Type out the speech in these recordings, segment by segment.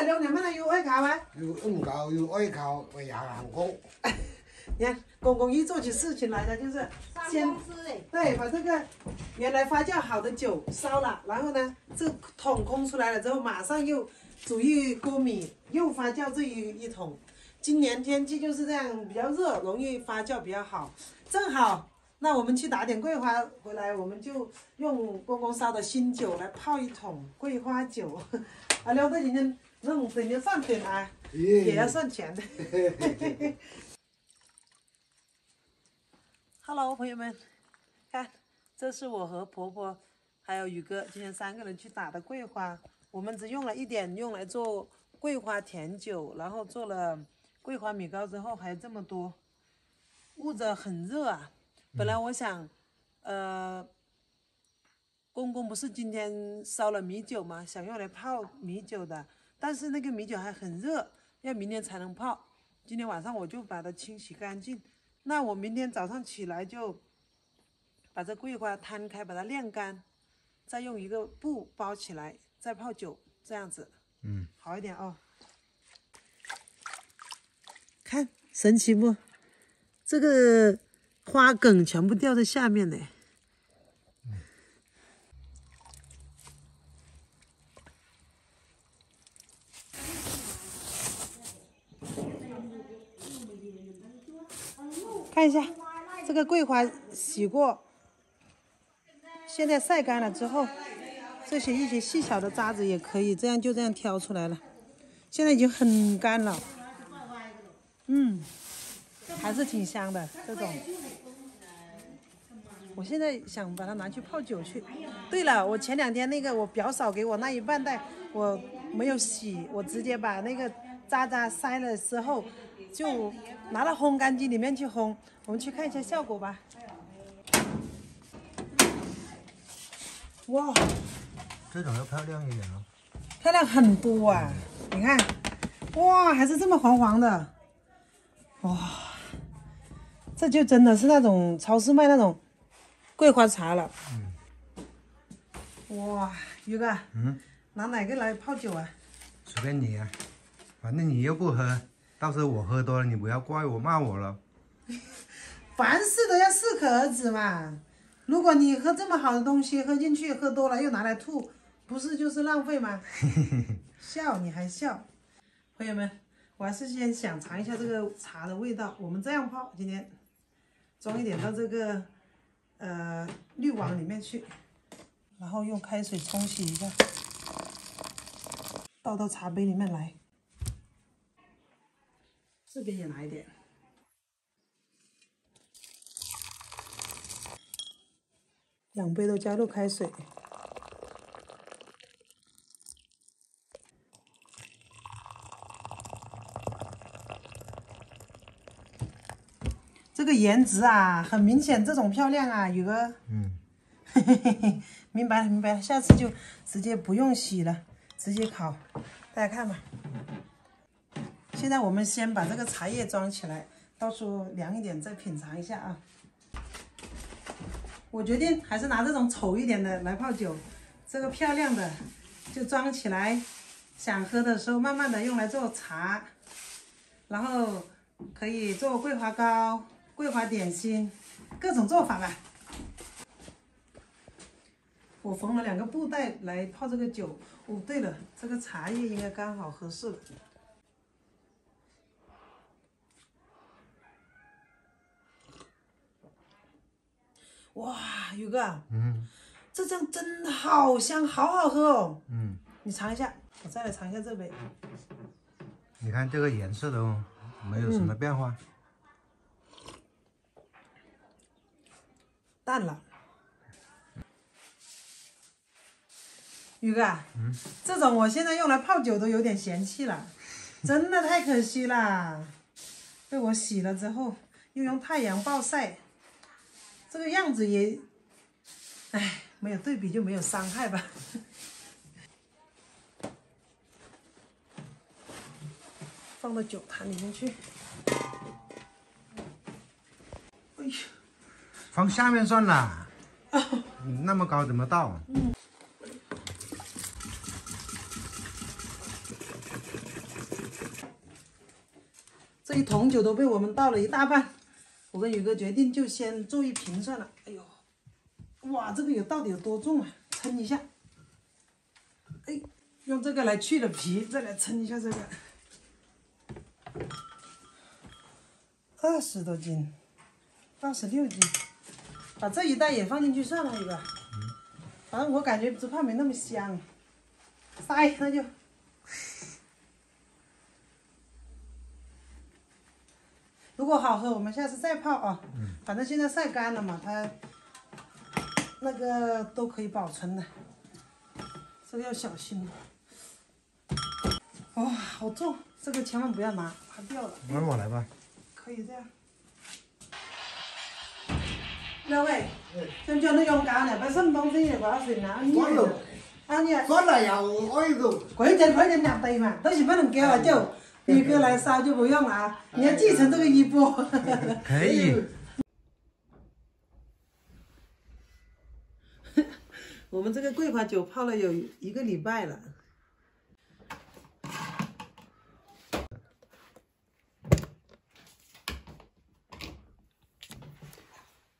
阿亮，你们那有爱烤吗？有唔夠要愛靠為人行工，你看，公公一做起事情来呢，就是先对把这个原来发酵好的酒烧了，然后呢，这桶空出来了之后，马上又煮一锅米，又发酵这一一桶。今年天气就是这样，比较热，容易发酵比较好。正好，那我们去打点桂花回来，我们就用公公烧的新酒来泡一桶桂花酒。阿廖这今天弄等天算钱啊，也要算钱的。Hello，朋友们，看，这是我和婆婆还有宇哥今天三个人去打的桂花，我们只用了一点用来做桂花甜酒，然后做了桂花米糕之后还有这么多，捂着很热啊。本来我想，呃，公公不是今天烧了米酒吗？想用来泡米酒的，但是那个米酒还很热，要明天才能泡。今天晚上我就把它清洗干净。那我明天早上起来就把这桂花摊开，把它晾干，再用一个布包起来，再泡酒，这样子，嗯，好一点哦。看神奇不？这个花梗全部掉在下面呢。看一下，这个桂花洗过，现在晒干了之后，这些一些细小的渣子也可以这样就这样挑出来了。现在已经很干了，嗯，还是挺香的这种。我现在想把它拿去泡酒去。对了，我前两天那个我表嫂给我那一半袋，我没有洗，我直接把那个渣渣筛了之后，就拿到烘干机里面去烘。我们去看一下效果吧。哇，这种要漂亮一点哦。漂亮很多啊！你看，哇，还是这么黄黄的，哇，这就真的是那种超市卖那种桂花茶了。嗯哇，宇哥，嗯，拿哪个来泡酒啊？随便你啊，反正你又不喝，到时候我喝多了，你不要怪我骂我了。凡事都要适可而止嘛。如果你喝这么好的东西，喝进去喝多了又拿来吐，不是就是浪费吗？笑你还笑，朋友们，我还是先想尝一下这个茶的味道。我们这样泡，今天装一点到这个呃滤网里面去，然后用开水冲洗一下，倒到茶杯里面来。这边也拿一点。两杯都加入开水。这个颜值啊，很明显，这种漂亮啊，宇哥。嗯，明白了，明白了，下次就直接不用洗了，直接烤。大家看吧。现在我们先把这个茶叶装起来，到时候凉一点再品尝一下啊。我决定还是拿这种丑一点的来泡酒，这个漂亮的就装起来，想喝的时候慢慢的用来做茶，然后可以做桂花糕、桂花点心，各种做法吧。我缝了两个布袋来泡这个酒。哦，对了，这个茶叶应该刚好合适了。哇，宇哥，嗯这酱真的好香，好好喝哦！嗯，你尝一下，我再来尝一下这杯。你看这个颜色都没有什么变化。淡了。宇哥，嗯，这种我现在用来泡酒都有点嫌弃了，真的太可惜啦！被我洗了之后，又用太阳暴晒，这个样子也，唉，没有对比就没有伤害吧。放到酒坛里面去。哎呀，放下面算了。你那么高怎么倒？嗯这一桶酒都被我们倒了一大半，我跟宇哥决定就先做一瓶算了。哎呦，哇，这个有到底有多重啊？称一下。哎，用这个来去了皮，再来称一下这个，二十多斤，二十六斤。把这一袋也放进去算了，宇哥。反正我感觉只怕没那么香。塞，那就。如果好喝，我们下次再泡啊。嗯。反正现在晒干了嘛，它那个都可以保存的。这个要小心。哇，好重！这个千万不要拿，怕掉了。那我来吧。可以这样。两位，想叫你勇敢点，把什么东西也不要随拿。算了。啊你。算了呀，我一个。快点快点两杯嘛，都是不能给我酒。宇哥来烧就不用了啊！你要继承这个衣钵。可以。我们这个桂花酒泡了有一个礼拜了，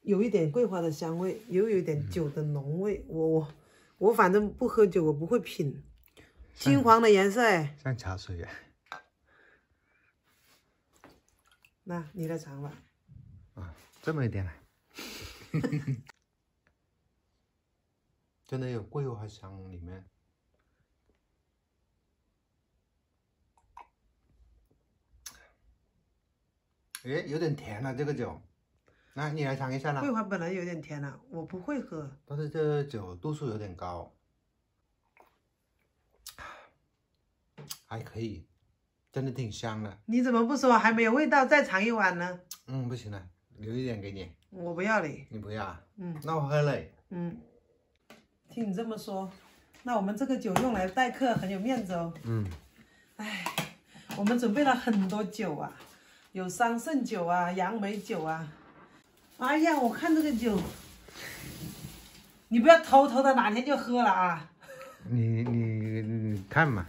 有一点桂花的香味，又有一点酒的浓味。我我我反正不喝酒，我不会品。金黄的颜色哎，像茶水啊。那你来尝吧。啊，这么一点来。真的有桂花香里面。哎，有点甜了这个酒。那你来尝一下啦。桂花本来有点甜了，我不会喝。但是这酒度数有点高，还可以。真的挺香的，你怎么不说还没有味道？再尝一碗呢？嗯，不行了，留一点给你。我不要嘞。你不要啊？嗯，那我喝嘞。嗯，听你这么说，那我们这个酒用来待客很有面子哦。嗯。哎，我们准备了很多酒啊，有桑葚酒啊，杨梅酒啊。哎呀，我看这个酒，你不要偷偷的哪天就喝了啊。你你你看嘛，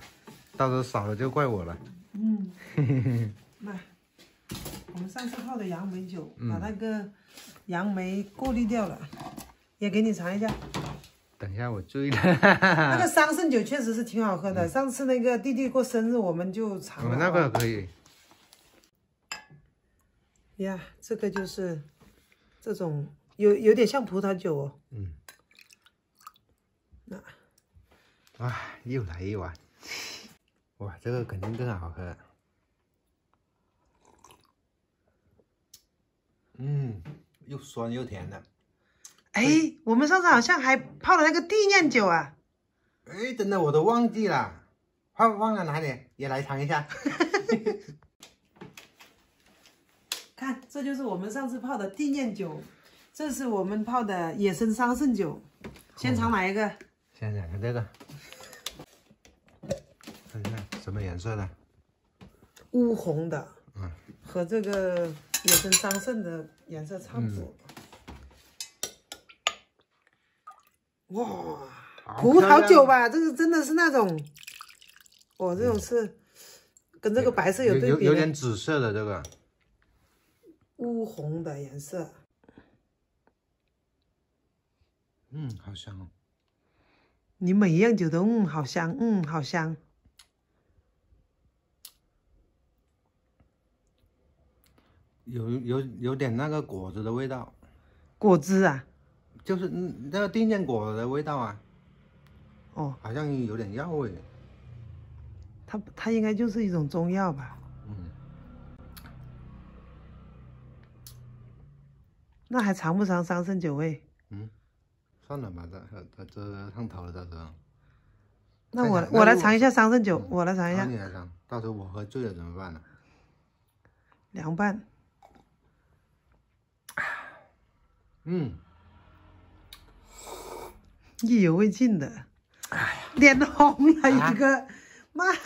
到时候少了就怪我了。嗯，那我们上次泡的杨梅酒，把那个杨梅过滤掉了，也给你尝一下。等一下我注意了。那个桑葚酒确实是挺好喝的，上次那个弟弟过生日我们就尝了。那个可以。呀，这个就是这种有有点像葡萄酒哦。嗯。那，哇，又来一碗。哇，这个肯定更好喝。嗯，又酸又甜的。哎，我们上次好像还泡了那个地酿酒啊。哎，真的我都忘记了，忘忘了哪里？也来尝一下。看，这就是我们上次泡的地酿酒，这是我们泡的野生桑葚酒。先尝哪一个？先尝这个。什么颜色的？乌红的，嗯，和这个野生桑葚的颜色差不多。哇，葡萄酒吧，这个真的是那种，哦，这种是跟这个白色有对比，有点紫色的这个，乌红的颜色。嗯，好香哦。你每一样酒都嗯，好香，嗯，好香。有有有点那个果子的味道，果汁啊，就是那个丁香果的味道啊，哦，好像有点药味，它它应该就是一种中药吧，嗯，那还尝不尝桑葚酒味？嗯，算了吧，这这这烫头了，到时候，那我我来尝一下桑葚酒，我来尝一下，你来尝，到时候我喝醉了怎么办呢？凉拌。嗯，意犹未尽的，哎呀，脸都红了，一个，妈呀，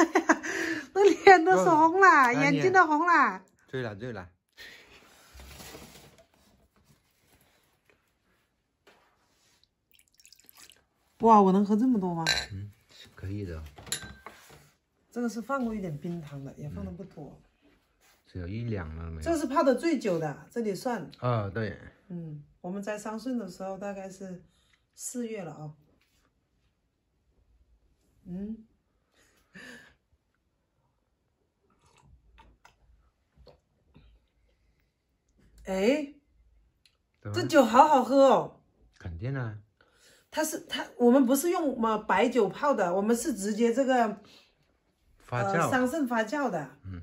那脸都是红了，眼睛都红了，醉了醉了，哇，我能喝这么多吗？嗯，可以的，这个是放过一点冰糖的，也放的不多，只有一两了没？有？这是泡的最久的，这里算，啊，对，嗯，我们在桑葚的时候大概是四月了啊、嗯，哎，这酒好好喝哦。肯定啊，它是它，我们不是用嘛白酒泡的，我们是直接这个呃发酵，桑葚发酵的，嗯，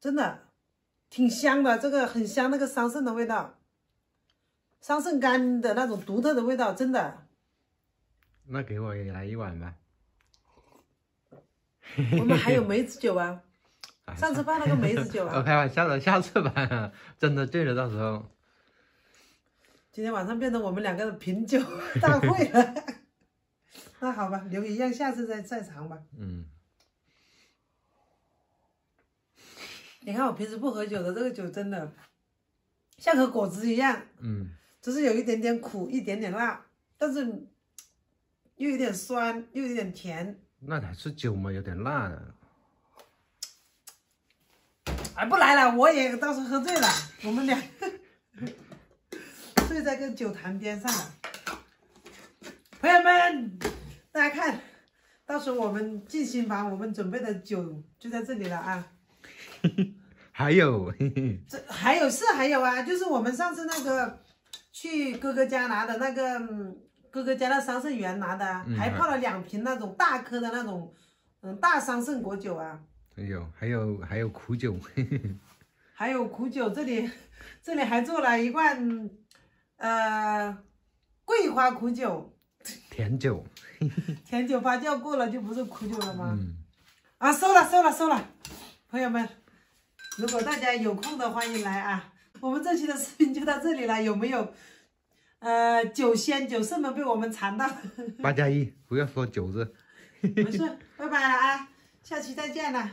真的挺香的，这个很香，那个桑葚的味道，桑葚干的那种独特的味道，真的。那给我也来一碗吧。我们还有梅子酒啊，哎上次办了个梅子酒我啊，开玩笑的，下次吧，真的醉了，到时候。今天晚上变成我们两个的品酒大会了。那好吧，留一样，下次再再尝吧。嗯，你看我平时不喝酒的，这个酒真的像喝果汁一样，嗯，只是有一点点苦，一点点辣，但是又有点酸，又有点甜。那还是酒嘛，有点辣的。哎，不来了，我也到时候喝醉了，我们俩 睡在个酒坛边上了。朋友们，大家看，到时候我们进新房，我们准备的酒就在这里了啊。还有，这还有是还有啊，就是我们上次那个去哥哥家拿的那个，嗯哥哥家的桑葚园拿的啊，嗯还泡了两瓶那种大颗的那种，嗯，大桑葚果酒啊，还有，还有，还有苦酒，还有苦酒，这里这里还做了一罐，呃，桂花苦酒，甜酒。甜酒发酵过了就不是苦酒了吗？嗯，啊，收了收了收了，朋友们，如果大家有空的欢迎来啊！我们这期的视频就到这里了，有没有？呃，酒仙酒圣们被我们馋到，八加一，不要说酒字。没事，拜拜了啊，下期再见了。